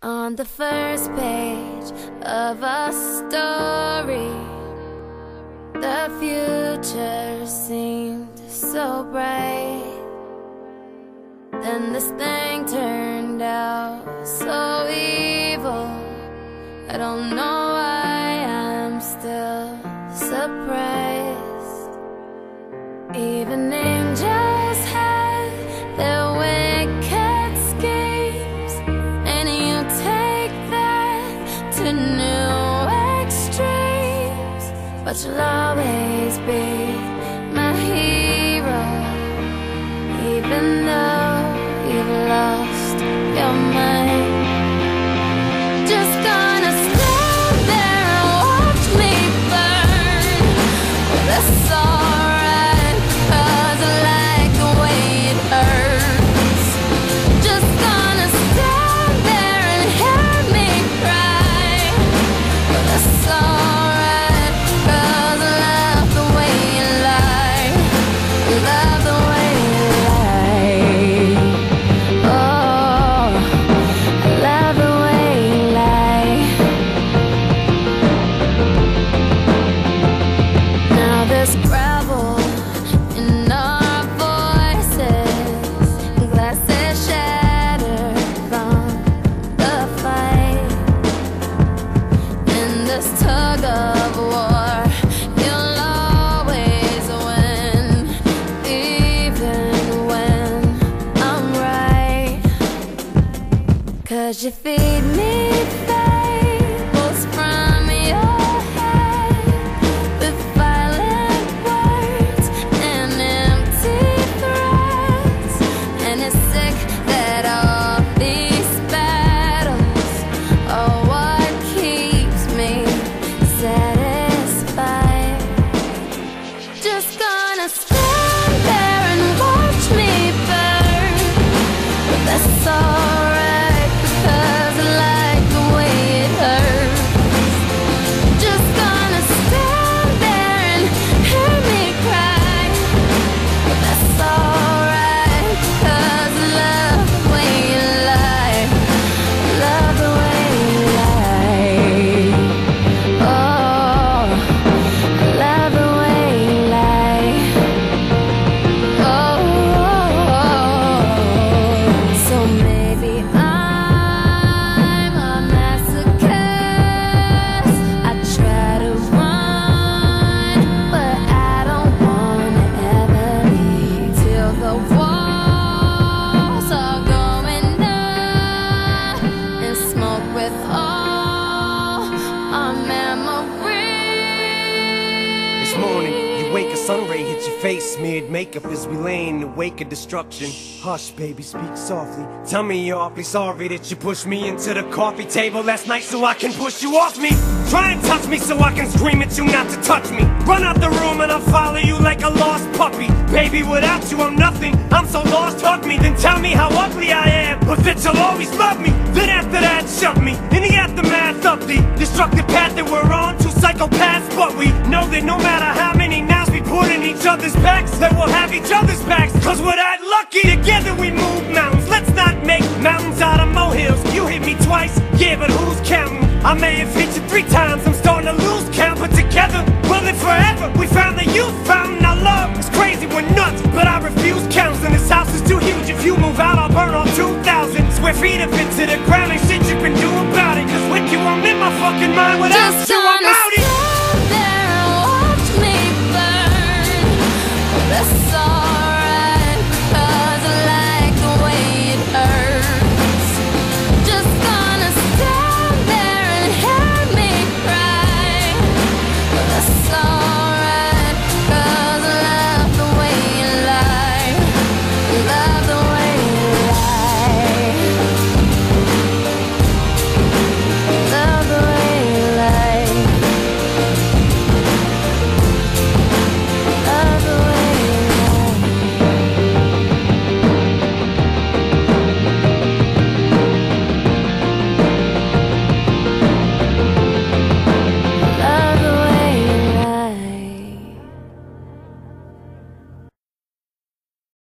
On the first page of a story, the future seemed so bright. Then this thing turned out so evil. I don't know why I'm still surprised. Cause you feed me wake, a sun ray hits your face, smeared makeup as we lay in the wake of destruction. Hush, baby, speak softly. Tell me you're awfully sorry that you pushed me into the coffee table last night so I can push you off me. Try and touch me so I can scream at you not to touch me. Run out the room and I'll follow you like a lost puppy. Baby, without you, I'm nothing. I'm so lost, hug me, then tell me how ugly I am. But that you'll always love me. Then after that, shove me in the aftermath of the destructive path that we're on. Two psychopaths, but we know that no matter each other's backs, then we'll have each other's backs. Cause we're that lucky, together we move mountains. Let's not make mountains out of molehills. You hit me twice, yeah, but who's counting? I may have hit you three times, I'm starting to lose count, but together we'll live forever. We found that you found our love. It's crazy, we're nuts, but I refuse counseling. This house is too huge. If you move out, I'll burn all 2,000 square feet of it to the ground.